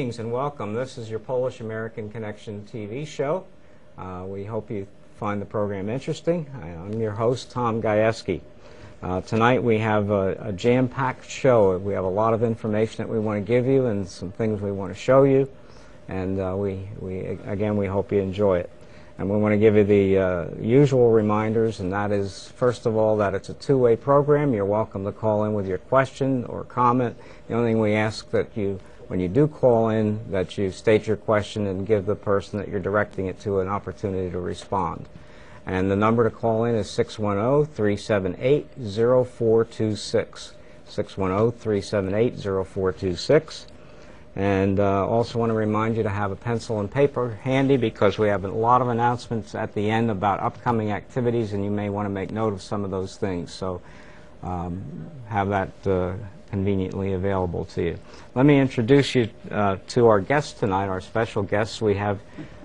greetings and welcome. This is your Polish American Connection TV show. Uh, we hope you find the program interesting. I'm your host, Tom Gajewski. Uh, tonight we have a, a jam-packed show. We have a lot of information that we want to give you and some things we want to show you. And uh, we, we, again, we hope you enjoy it. And we want to give you the uh, usual reminders, and that is, first of all, that it's a two-way program. You're welcome to call in with your question or comment. The only thing we ask that you, when you do call in, that you state your question and give the person that you're directing it to an opportunity to respond. And the number to call in is 610-378-0426. 610-378-0426. And uh, also want to remind you to have a pencil and paper handy because we have a lot of announcements at the end about upcoming activities and you may want to make note of some of those things. So um, have that uh, conveniently available to you. Let me introduce you uh, to our guests tonight, our special guests. We have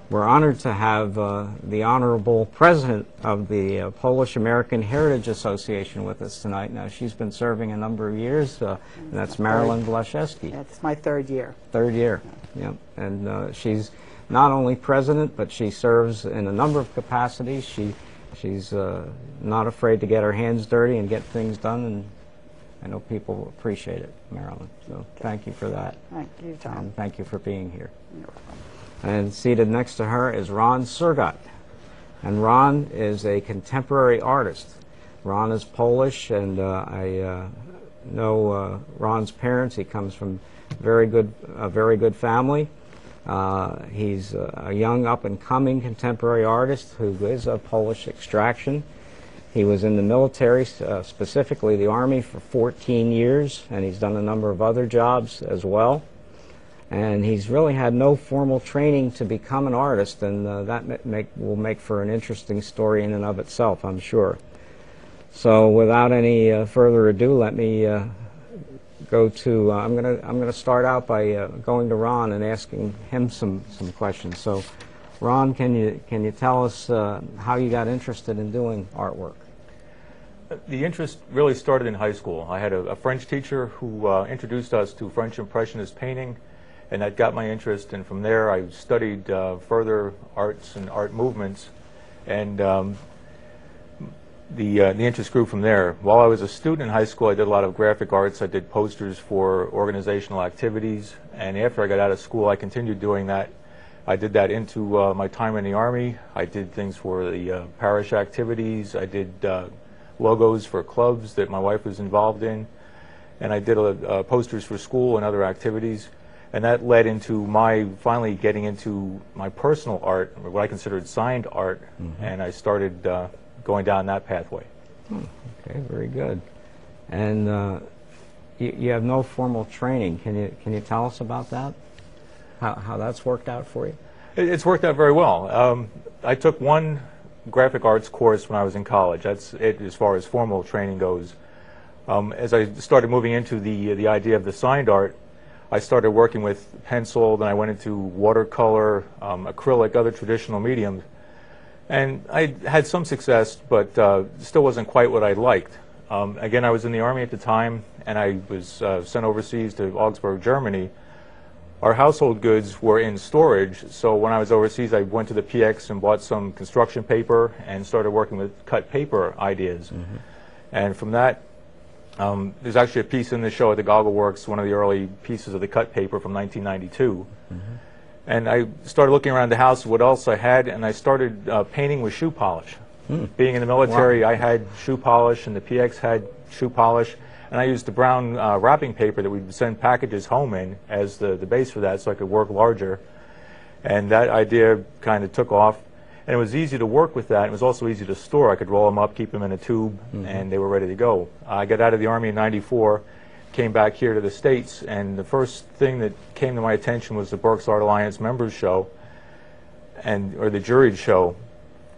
we're honored to have uh, the Honorable President of the uh, Polish American Heritage Association with us tonight. Now, she's been serving a number of years, uh, and that's Marilyn Wlazewski. That's my third year. Third year, yeah. And uh, she's not only president, but she serves in a number of capacities. She, she's uh, not afraid to get her hands dirty and get things done, and I know people appreciate it, Marilyn. So thank you for that. Thank you, Tom. And thank you for being here. You're welcome. And seated next to her is Ron Szurgot. And Ron is a contemporary artist. Ron is Polish, and uh, I uh, know uh, Ron's parents. He comes from very good, a very good family. Uh, he's a young, up-and-coming contemporary artist who is of Polish extraction. He was in the military, uh, specifically the Army, for 14 years, and he's done a number of other jobs as well and he's really had no formal training to become an artist, and uh, that make, will make for an interesting story in and of itself, I'm sure. So, without any uh, further ado, let me uh, go to. Uh, I'm going to I'm to start out by uh, going to Ron and asking him some some questions. So, Ron, can you can you tell us how you got interested in doing artwork? The interest really started in high school. I had a, a French teacher who introduced us to French Impressionist painting and that got my interest. And from there, I studied uh, further arts and art movements, and um, the uh, the interest grew from there. While I was a student in high school, I did a lot of graphic arts. I did posters for organizational activities, and after I got out of school, I continued doing that. I did that into uh, my time in the Army. I did things for the uh, parish activities. I did uh, logos for clubs that my wife was involved in, and I did uh, posters for school and other activities and that led into my finally getting into my personal art, what I considered signed art, mm -hmm. and I started uh, going down that pathway. Hmm. Okay, very good. And uh, you, you, have no formal training. Can you can you tell us about that? How how that's worked out for you? It, it's worked out very well. Um, I took one graphic arts course when I was in college. That's it as far as formal training goes. Um, as I started moving into the the idea of the signed art, I started working with pencil, then I went into watercolor, um, acrylic, other traditional mediums. And I had some success, but uh, still wasn't quite what I liked. Um, again, I was in the Army at the time, and I was uh, sent overseas to Augsburg, Germany. Our household goods were in storage, so when I was overseas, I went to the PX and bought some construction paper and started working with cut paper ideas. Mm -hmm. And from that, um, there's actually a piece in the show at the Goggle Works, one of the early pieces of the cut paper from 1992. Mm-hmm. And I started looking around the house, what else I had, and I started uh, painting with shoe polish. Mm. Being in the military, wow. I had shoe polish, and the PX had shoe polish, and I used the brown uh, wrapping paper that we'd send packages home in as the, the base for that so I could work larger. And that idea kind of took off and it was easy to work with that. It was also easy to store. I could roll them up, keep them in a tube, mm -hmm. and they were ready to go. I got out of the Army in 94, came back here to the States, and the first thing that came to my attention was the Berks Art Alliance members show, and or the juried show.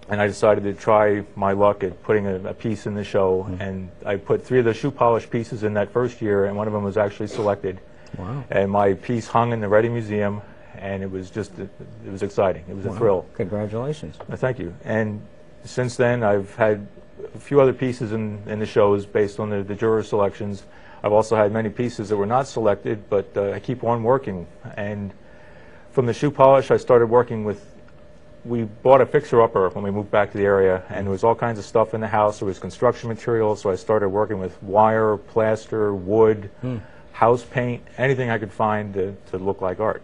And I decided to try my luck at putting a, a piece in the show, mm -hmm. and I put three of the shoe polish pieces in that first year, and one of them was actually selected. Wow. And my piece hung in the Ready Museum, and it was just it, it was exciting. It was wow. a thrill. Congratulations! Uh, thank you. And since then, I've had a few other pieces in, in the shows based on the, the juror selections. I've also had many pieces that were not selected, but uh, I keep on working. And from the shoe polish, I started working with. We bought a fixer-upper when we moved back to the area, and there was all kinds of stuff in the house. There was construction materials, so I started working with wire, plaster, wood, hmm. house paint, anything I could find to, to look like art.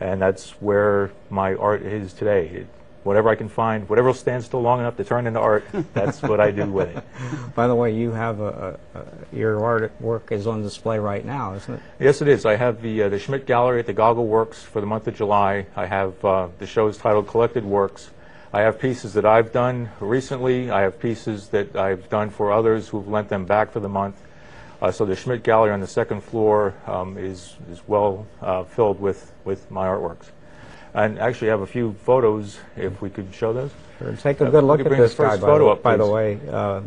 And that's where my art is today. It, whatever I can find, whatever will stand still long enough to turn into art, that's what I do with it. By the way, you have a, a, your artwork is on display right now, isn't it? Yes, it is. I have the uh, the Schmidt Gallery at the Goggle Works for the month of July. I have uh, the show is titled Collected Works. I have pieces that I've done recently. I have pieces that I've done for others who've lent them back for the month. Uh, so the Schmidt Gallery on the second floor um, is is well uh, filled with with my artworks. And actually, I have a few photos. If we could show those. Sure. Take a Uh, good we look at this guy. first By, photo the, up, by the way, uh,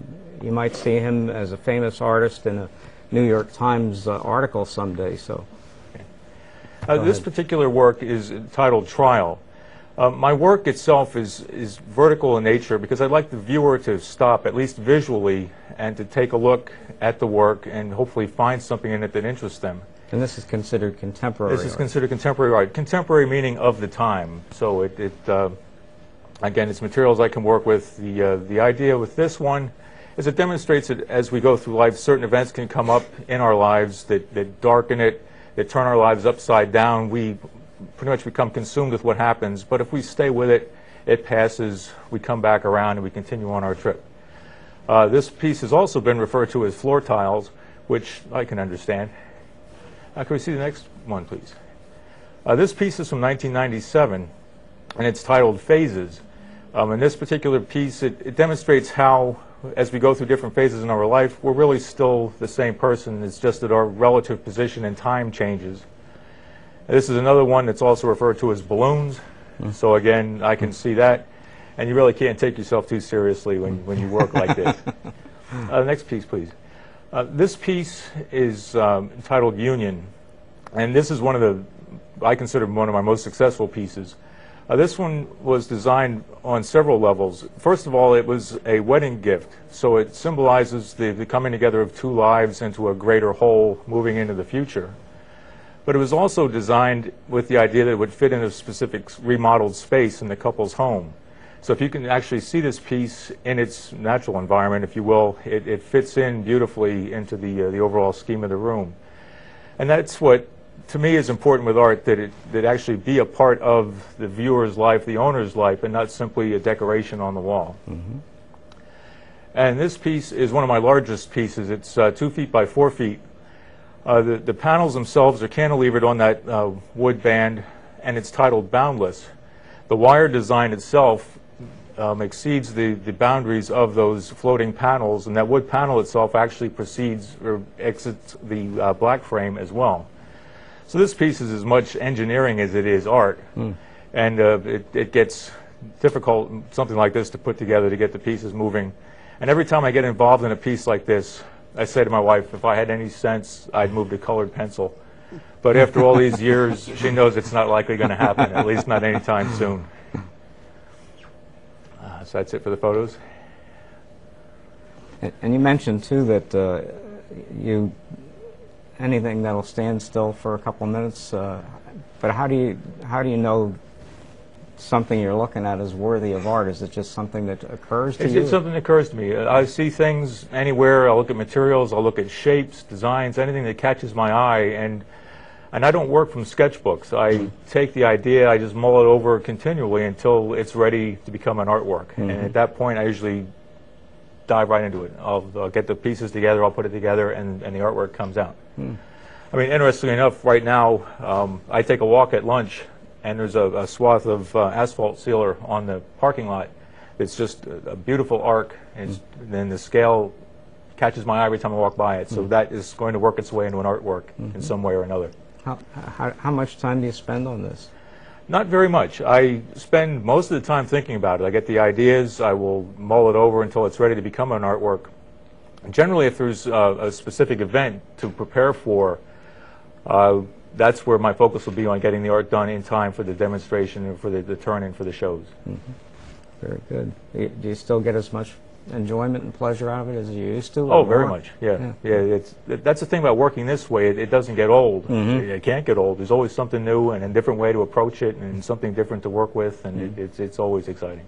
you might see him as a famous artist in a New York Times uh, article someday. So, Uh, this particular work is titled Trial. Uh, my work itself is, is vertical in nature because I'd like the viewer to stop, at least visually, and to take a look at the work and hopefully find something in it that interests them. And this is considered contemporary. This is art. considered contemporary art. Contemporary meaning of the time. So it, it uh, again, it's materials I can work with. The, uh, the idea with this one is it demonstrates that as we go through life, certain events can come up in our lives that, that darken it, that turn our lives upside down. We pretty much become consumed with what happens. But if we stay with it, it passes, we come back around, and we continue on our trip. Uh, this piece has also been referred to as floor tiles, which I can understand. Uh, can we see the next one, please? Uh, this piece is from 1997, and it's titled Phases. Um, in this particular piece, it, it demonstrates how, as we go through different phases in our life, we're really still the same person. It's just that our relative position in time changes. This is another one that's also referred to as balloons. So again, I can see that. And you really can't take yourself too seriously when, when you work like this. Uh, next piece, please. Uh, this piece is um, entitled Union. And this is one of the, I consider one of my most successful pieces. Uh, this one was designed on several levels. First of all, it was a wedding gift. So it symbolizes the, the coming together of two lives into a greater whole moving into the future but it was also designed with the idea that it would fit in a specific remodeled space in the couple's home. So if you can actually see this piece in its natural environment, if you will, it, it fits in beautifully into the, uh, the overall scheme of the room. And that's what, to me, is important with art, that it that actually be a part of the viewer's life, the owner's life, and not simply a decoration on the wall. And this piece is one of my largest pieces. It's uh, two feet by four feet. Uh, the, the panels themselves are cantilevered on that uh, wood band, and it's titled Boundless. The wire design itself um, exceeds the, the boundaries of those floating panels, and that wood panel itself actually precedes or exits the uh, black frame as well. So this piece is as much engineering as it is art, and uh, it, it gets difficult, something like this, to put together to get the pieces moving. And every time I get involved in a piece like this, I say to my wife, if I had any sense, I'd move to colored pencil. But after all these years, she knows it's not likely going to happen, at least not anytime soon. So that's it for the photos. And, you mentioned too that uh, you anything that'll stand still for a couple minutes. Uh, but how do you how do you know something you're looking at is worthy of art? Is it just something that occurs to It's, you? it's something that occurs to me. I see things anywhere. I'll look at materials. I'll look at shapes, designs, anything that catches my eye. And and I don't work from sketchbooks. I mm-hmm. take the idea, I just mull it over continually until it's ready to become an artwork. And mm-hmm. at that point, I usually dive right into it. I'll, I'll get the pieces together. I'll put it together, and, and the artwork comes out. Hmm. I mean, interestingly enough, right now um, I take a walk at lunch, and there's a, a swath of uh, asphalt sealer on the parking lot. It's just a, a beautiful arc, and it's, hmm. then the scale catches my eye every time I walk by it. So hmm. that is going to work its way into an artwork in mm-hmm. some way or another. How, how, how much time do you spend on this? Not very much. I spend most of the time thinking about it. I get the ideas, I will mull it over until it's ready to become an artwork. Generally, if there's uh, a specific event to prepare for, uh, that's where my focus will be on getting the art done in time for the demonstration and for the, the turn-in for the shows. Very good. Do you still get as much enjoyment and pleasure out of it as you used to? Oh, very more? much. Yeah, yeah. it's that's the thing about working this way. It, it doesn't get old. It, it can't get old. There's always something new and a different way to approach it, and something different to work with, and it, it's it's always exciting.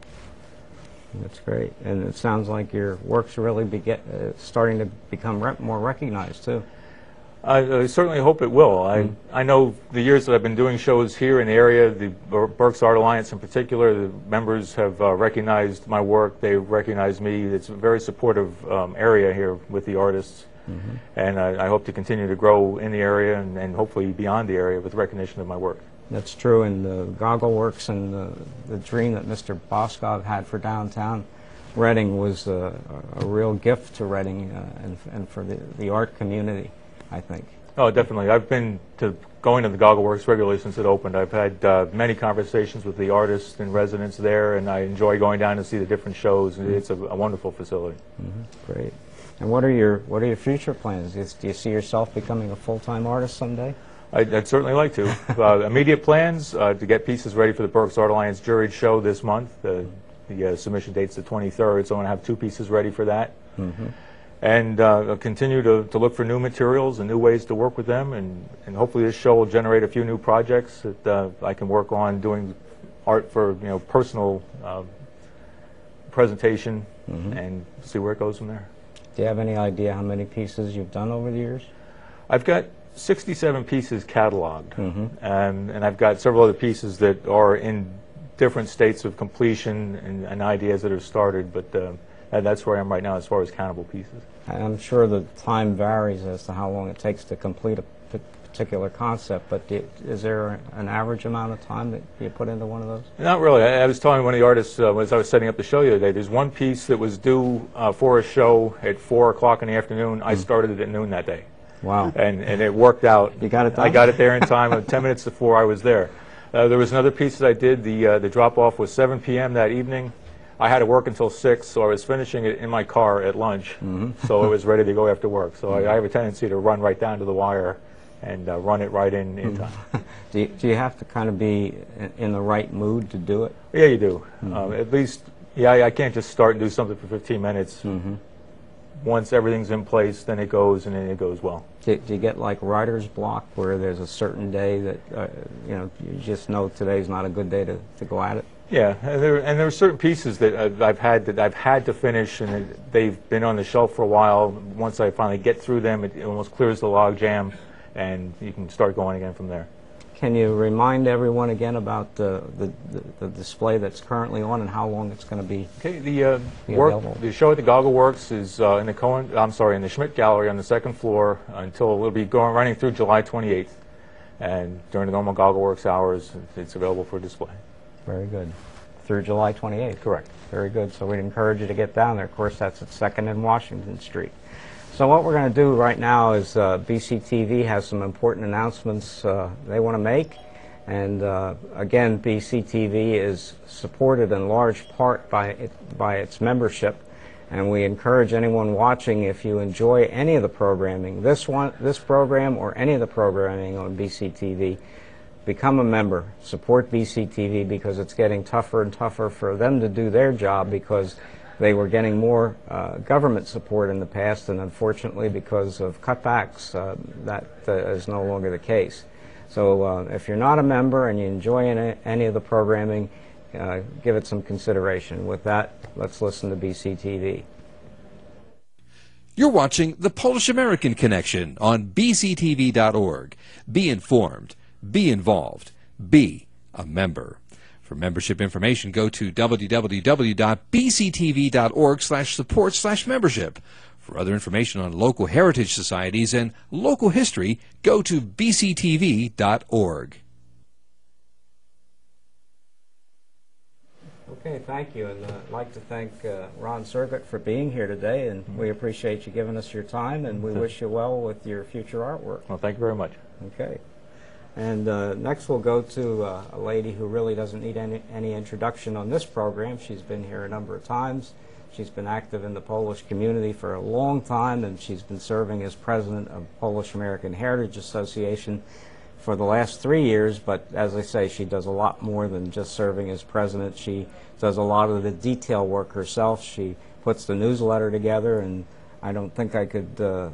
That's great. And it sounds like your work's really be get, uh, starting to become more recognized, too. I, I certainly hope it will. I, I know the years that I've been doing shows here in the area, the Ber- Berks Art Alliance in particular, the members have uh, recognized my work. They recognize me. It's a very supportive um, area here with the artists. And I, I hope to continue to grow in the area and, and hopefully beyond the area with recognition of my work. That's true, and the Goggle Works and the, the dream that Mr. Boscov had for downtown Reading was a, a real gift to Reading uh, and, and for the, the art community, I think. Oh, definitely. I've been to going to the Goggle Works regularly since it opened. I've had uh, many conversations with the artists and residents there, and I enjoy going down to see the different shows. It's a, a wonderful facility. Great. And what are your what are your future plans? Is, do you see yourself becoming a full-time artist someday? I'd, I'd certainly like to. Uh, immediate plans uh, to get pieces ready for the Berks Art Alliance juried show this month. Uh, the uh, submission date's the 23rd, so I'm going to have two pieces ready for that. And uh, continue to, to look for new materials and new ways to work with them, and, and hopefully this show will generate a few new projects that uh, I can work on doing art for you know personal uh, presentation and see where it goes from there. Do you have any idea how many pieces you've done over the years? I've got 67 pieces cataloged, and, and I've got several other pieces that are in different states of completion and, and ideas that are started, but uh, and that's where I am right now as far as countable pieces. I'm sure the time varies as to how long it takes to complete a p- particular concept, but do, is there an average amount of time that you put into one of those? Not really. I, I was telling one of the artists uh, as I was setting up the show the other day, there's one piece that was due uh, for a show at 4 o'clock in the afternoon. I started it at noon that day. Wow. and, and it worked out. You got it I got it there in time, uh, 10 minutes before I was there. Uh, there was another piece that I did. The, uh, the drop-off was 7 p.m. that evening. I had to work until 6, so I was finishing it in my car at lunch, Mm-hmm. so it was ready to go after work. So I, I have a tendency to run right down to the wire and uh, run it right in in time. Do you, do you have to kind of be in, the right mood to do it? Yeah, you do. Mm-hmm. Um, at least, yeah, I, I can't just start and do something for 15 minutes. Mm-hmm. Once everything's in place, then it goes, and then it goes well. Do, do you get like writer's block where there's a certain day that, uh, you know, you just know today's not a good day to, to go at it? Yeah, and there and there are certain pieces that uh, I've had that I've had to finish, and they've been on the shelf for a while. Once I finally get through them, it, it almost clears the log jam, and you can start going again from there. Can you remind everyone again about the, the, the, the display that's currently on and how long it's going to be? Okay, the uh, Be work, available. the show at the Goggle Works is uh, in the Cohen. I'm sorry, in the Schmidt Gallery on the second floor until it'll be going running through July 28th, and during the normal Goggle Works hours, it's available for display. Very good. Through July 28th? Correct. Very good. So we'd encourage you to get down there. Of course, that's at 2nd and Washington Street. So what we're going to do right now is uh, BCTV has some important announcements uh, they want to make. And uh, again, BCTV is supported in large part by, it, by its membership. And we encourage anyone watching, if you enjoy any of the programming, this one, this program or any of the programming on BCTV, become a member, support BCTV because it's getting tougher and tougher for them to do their job because they were getting more uh, government support in the past, and unfortunately, because of cutbacks, uh, that uh, is no longer the case. So, uh, if you're not a member and you enjoy any, any of the programming, uh, give it some consideration. With that, let's listen to BCTV. You're watching the Polish American Connection on bctv.org. Be informed, be involved, be a member. For membership information, go to www.bctv.org slash support slash membership. For other information on local heritage societies and local history, go to bctv.org. Okay, thank you, and uh, I'd like to thank uh, Ron Szurgot for being here today, and we appreciate you giving us your time, and we wish you well with your future artwork. Well, thank you very much. Okay. And uh, next we'll go to uh, a lady who really doesn't need any, any introduction on this program. She's been here a number of times. She's been active in the Polish community for a long time, and she's been serving as president of Polish American Heritage Association for the last three years. But as I say, she does a lot more than just serving as president. She does a lot of the detail work herself. She puts the newsletter together, and I don't think I could uh,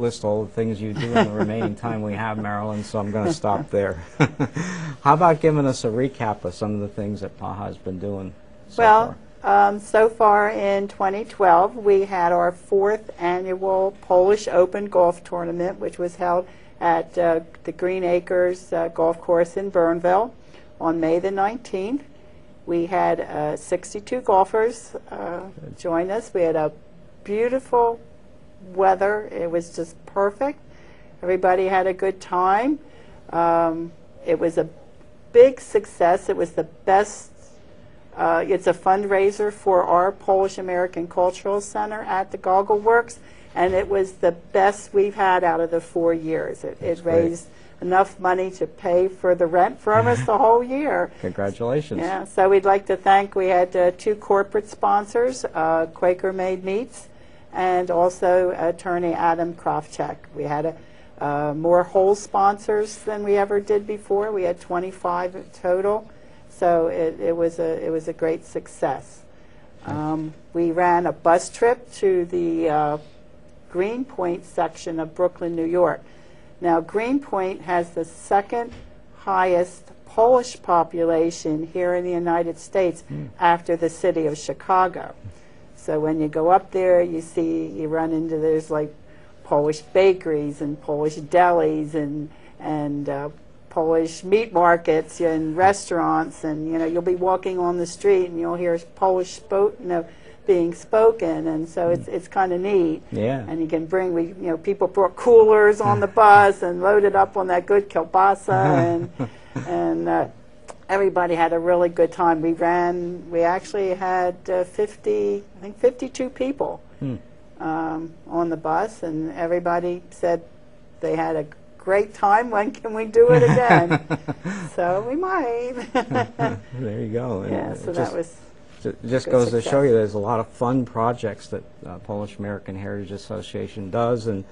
list all the things you do in the remaining time we have, Marilyn, so I'm going to stop there. How about giving us a recap of some of the things that PAHA's been doing so Well, far? um, so far in 2012, we had our fourth annual Polish Open Golf Tournament, which was held at uh, the Green Acres uh, Golf Course in Bernville on May the 19th. We had uh, 62 golfers uh, join us. We had a beautiful weather. It was just perfect. Everybody had a good time. Um, it was a big success. It was the best uh, it's a fundraiser for our Polish American Cultural Center at the Goggle Works, and it was the best we've had out of the four years. It, it raised enough money to pay for the rent from us the whole year. Congratulations. Yeah, so we'd like to thank, we had uh, two corporate sponsors, uh, Quaker Maid Meats and also attorney Adam Krofchek. We had a, uh, more hole sponsors than we ever did before. We had 25 total, so it, it was a it was a great success. Um, we ran a bus trip to the uh, Greenpoint section of Brooklyn, New York. Now, Greenpoint has the second highest Polish population here in the United States after the city of Chicago. So when you go up there, you see, you run into, there's like Polish bakeries and Polish delis and, and uh, Polish meat markets and restaurants. And, you know, you'll be walking on the street and you'll hear Polish spoke, you know, being spoken. And so it's, it's kind of neat. Yeah. And you can bring, we, you know, people brought coolers on the bus and loaded up on that good kielbasa and, and uh, everybody had a really good time. We ran, we actually had uh, 50, I think 52 people um, on the bus, and everybody said they had a great time. When can we do it again? so we might. There you go. And yeah, so just- that was. It just goes to show you there's a lot of fun projects that uh, Polish American Heritage Association does, and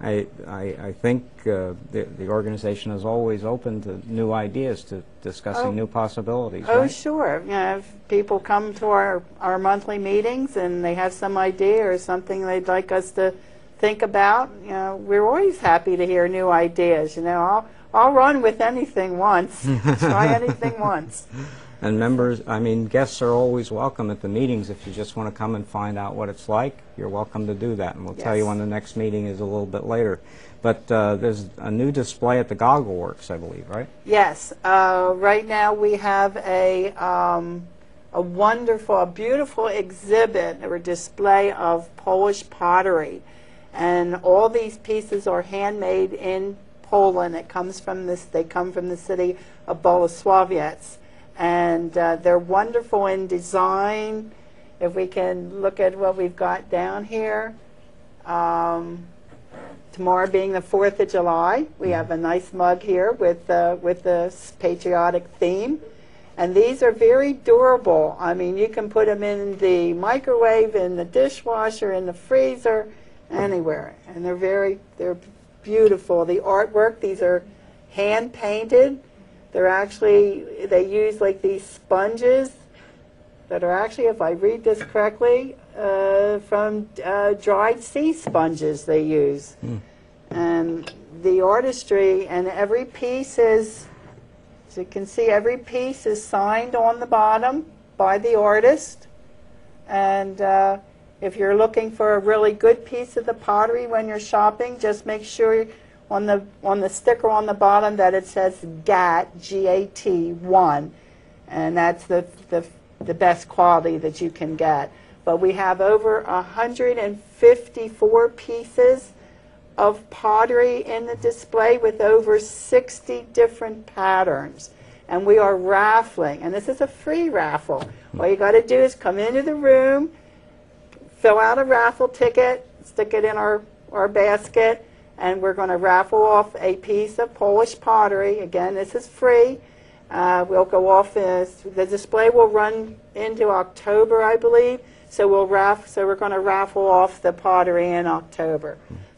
I, I, I think uh, the, the organization is always open to new ideas, to discussing Oh. new possibilities, Oh, right? sure. You know, if people come to our, our monthly meetings and they have some idea or something they'd like us to think about, you know, we're always happy to hear new ideas. You know, I'll, I'll run with anything once, try anything once. And members, I mean, guests are always welcome at the meetings. If you just want to come and find out what it's like, you're welcome to do that. And we'll tell you when the next meeting is a little bit later. But uh, there's a new display at the Goggle Works, I believe, right? Yes, uh, right now we have a, um, a wonderful, a beautiful exhibit or display of Polish pottery. And all these pieces are handmade in Poland. It comes from this, they come from the city of Bolesławiec. And uh, they're wonderful in design. If we can look at what we've got down here. Um, tomorrow being the 4th of July, we have a nice mug here with, uh, with the patriotic theme. And these are very durable. I mean, you can put them in the microwave, in the dishwasher, in the freezer, anywhere. And they're very, they're beautiful. The artwork, these are hand painted. They're actually, they use like these sponges that are actually, if I read this correctly, uh, from uh, dried sea sponges they use. And the artistry, and every piece is, as you can see, every piece is signed on the bottom by the artist. And uh, if you're looking for a really good piece of the pottery when you're shopping, just make sure on the on the sticker on the bottom that it says GAT G A T one, and that's the the the best quality that you can get. But we have over 154 pieces of pottery in the display with over 60 different patterns. And we are raffling, and this is a free raffle. All you got to do is come into the room, fill out a raffle ticket, stick it in our, our basket, and we're going to raffle off a piece of Polish pottery. Again, this is free. Uh, we'll go off, this. the display will run into October, I believe. So we'll raff, so we're going to raffle off the pottery in October.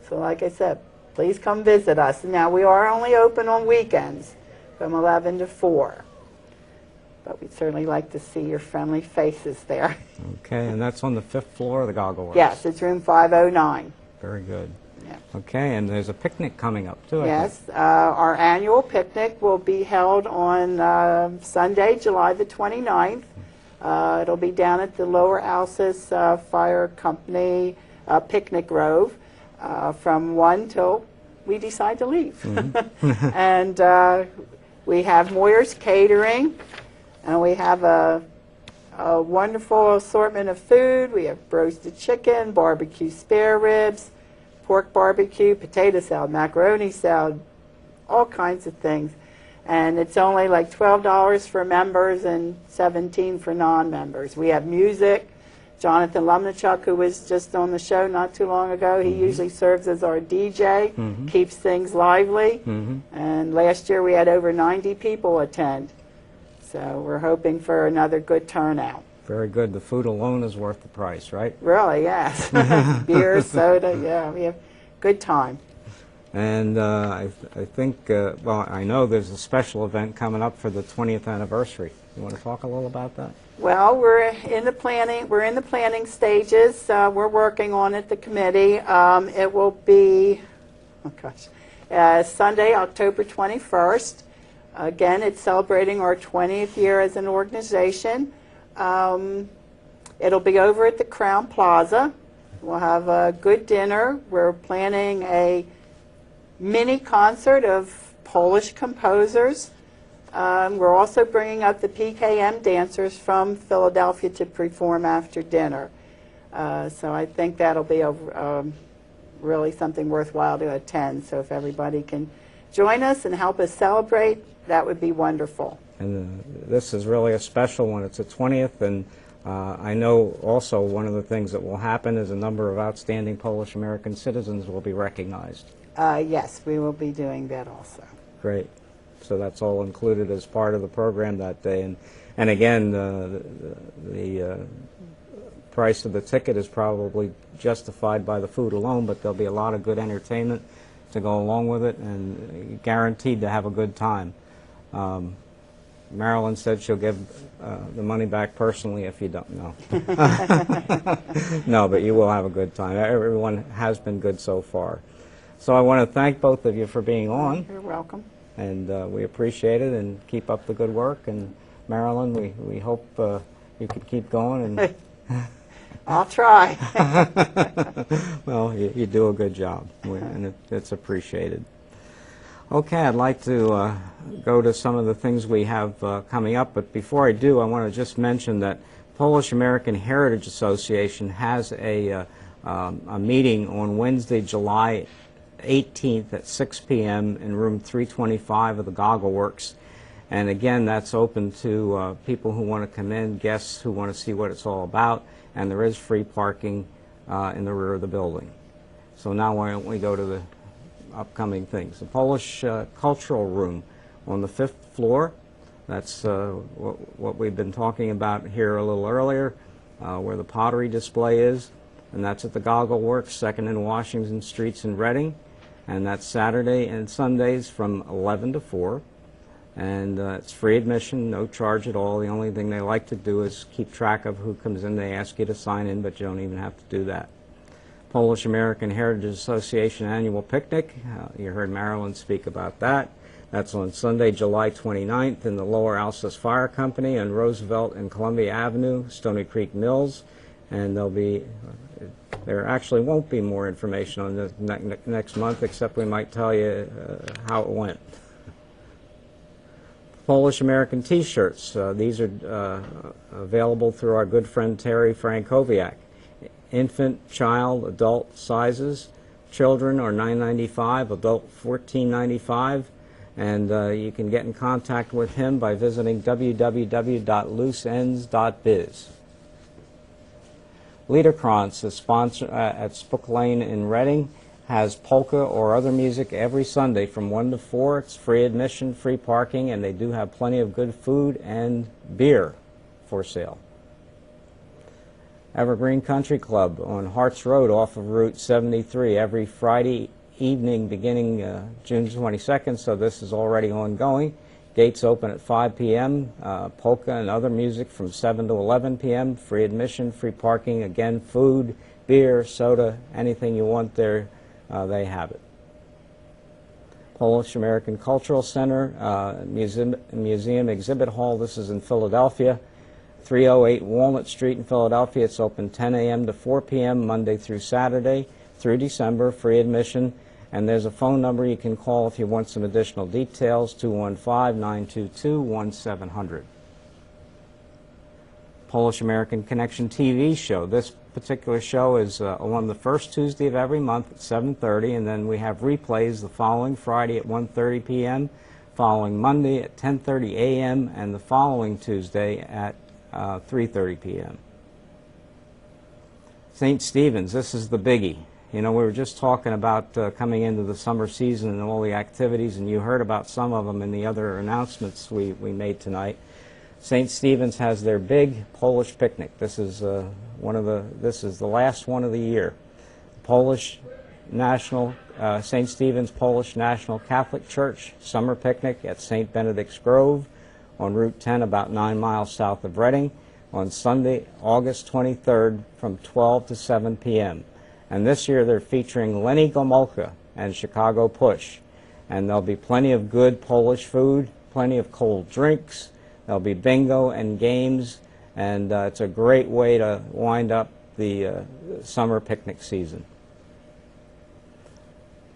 So like I said, please come visit us. Now, we are only open on weekends from 11 to 4. but we'd certainly like to see your friendly faces there. Okay, and that's on the fifth floor of the Goggle Works? Yes, it's room 509. Very good. Okay, and there's a picnic coming up, too. Yes, uh, our annual picnic will be held on uh, Sunday, July the 29th. Uh, It'll be down at the Lower Alsace uh, Fire Company uh, Picnic Grove uh, from 1 till we decide to leave. And uh, we have Moyer's Catering, and we have a a wonderful assortment of food. We have roasted chicken, barbecue spare ribs, pork barbecue, potato salad, macaroni salad, all kinds of things. And it's only like $12 for members and 17 for non-members. We have music. Jonathan Lumnichuk, who was just on the show not too long ago, he mm-hmm. usually serves as our DJ, mm-hmm. keeps things lively. Mm-hmm. And last year we had over 90 people attend. So we're hoping for another good turnout. Very good. The food alone is worth the price, right? Really, yes. Beer, soda, yeah, we have good time. And uh, I, th- I think, uh, well, I know there's a special event coming up for the 20th anniversary. You want to talk a little about that? Well, we're in the planning, we're in the planning stages. Uh, We're working on it, the committee. Um, It will be, oh gosh, uh, Sunday, October 21st. Again, it's celebrating our 20th year as an organization. Um, It'll be over at the Crowne Plaza. We'll have a good dinner. We're planning a mini concert of Polish composers. Um, we're also bringing up the PKM dancers from Philadelphia to perform after dinner. Uh, so I think that'll be a, um, really something worthwhile to attend. So if everybody can join us and help us celebrate, that would be wonderful. And uh, this is really a special one. It's the 20th, and uh, I know also one of the things that will happen is a number of outstanding Polish American citizens will be recognized. Uh, yes, we will be doing that also. Great. So that's all included as part of the program that day. And, and again, uh, the, the uh, price of the ticket is probably justified by the food alone, but there'll be a lot of good entertainment to go along with it and guaranteed to have a good time. Um, Marilyn said she'll give uh, the money back personally if you don't know. no, but you will have a good time. Everyone has been good so far. So I want to thank both of you for being on You're welcome. and uh, we appreciate it and keep up the good work. And Marilyn, we, we hope uh, you can keep going. And I'll try. well, you, you do a good job, and it, it's appreciated. Okay, I'd like to uh, go to some of the things we have uh, coming up, but before I do, I want to just mention that Polish American Heritage Association has a, uh, um, a meeting on Wednesday, July 18th at 6 p.m. in room 325 of the Goggle Works. And again, that's open to uh, people who want to come in, guests who want to see what it's all about, and there is free parking uh, in the rear of the building. So now why don't we go to the upcoming things? The Polish uh, Cultural Room on the fifth floor. That's uh, what, what we've been talking about here a little earlier, uh, where the pottery display is, and that's at the Goggle Works, second in Washington Streets in Reading, and that's Saturday and Sundays from 11 to 4 and uh, it's free admission, no charge at all. The only thing they like to do is keep track of who comes in. They ask you to sign in, but you don't even have to do that. Polish American Heritage Association annual picnic. Uh, you heard Marilyn speak about that. That's on Sunday, July 29th in the Lower Alsace Fire Company on Roosevelt and Columbia Avenue, Stony Creek Mills. And there'll be, there actually won't be more information on this ne- ne- next month, except we might tell you uh, how it went. Polish American T-shirts. Uh, these are uh, available through our good friend Terry Frankowiak. Infant, child, adult sizes. Children are $9.95, adult $14.95, and uh, you can get in contact with him by visiting www.looseends.biz. Liederkranz is sponsor uh, at Spook Lane in Reading has polka or other music every Sunday from 1 to 4. It's free admission, free parking, and they do have plenty of good food and beer for sale. Evergreen Country Club on Harts Road off of Route 73 every Friday evening beginning uh, June 22nd, so this is already ongoing. Gates open at 5 p.m. Uh, polka and other music from 7 to 11 p.m. Free admission, free parking. Again, food, beer, soda, anything you want there, uh, they have it. Polish American Cultural Center, uh, Museum, Museum Exhibit Hall. This is in Philadelphia. 308 Walnut Street in Philadelphia. It's open 10 a.m. to 4 p.m. Monday through Saturday through December, free admission. And there's a phone number you can call if you want some additional details 215 922 1700. Polish American Connection TV show. This particular show is uh, on the first Tuesday of every month at 7:30, and then we have replays the following Friday at 1:30 p.m., following Monday at 10:30 a.m., and the following Tuesday at uh, 3:30 p.m. St. Stephen's. This is the biggie. You know, we were just talking about uh, coming into the summer season and all the activities, and you heard about some of them in the other announcements we, we made tonight. St. Stephen's has their big Polish picnic. This is uh, one of the this is the last one of the year. Polish National uh, St. Stephen's Polish National Catholic Church summer picnic at St. Benedict's Grove on Route 10 about 9 miles south of Reading on Sunday, August 23rd from 12 to 7 p.m. And this year they're featuring Lenny Gomulka and Chicago Push. And there'll be plenty of good Polish food, plenty of cold drinks, There'll be bingo and games, and uh, it's a great way to wind up the uh, summer picnic season.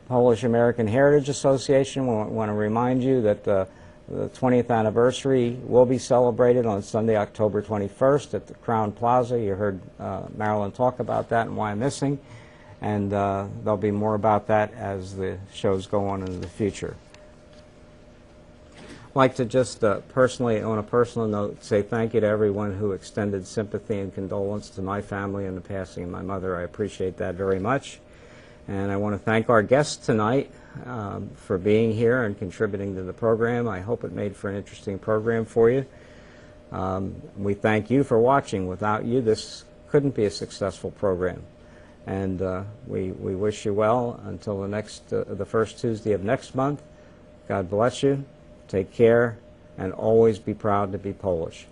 Polish American Heritage Association we want to remind you that uh, the 20th anniversary will be celebrated on Sunday, October 21st at the Crowne Plaza. You heard uh, Marilyn talk about that and why I'm missing, and uh, there'll be more about that as the shows go on in the future like to just uh, personally, on a personal note, say thank you to everyone who extended sympathy and condolence to my family in the passing of my mother. I appreciate that very much. And I want to thank our guests tonight um, for being here and contributing to the program. I hope it made for an interesting program for you. Um, we thank you for watching. Without you, this couldn't be a successful program. And uh, we, we wish you well until the next, uh, the first Tuesday of next month. God bless you. Take care and always be proud to be Polish.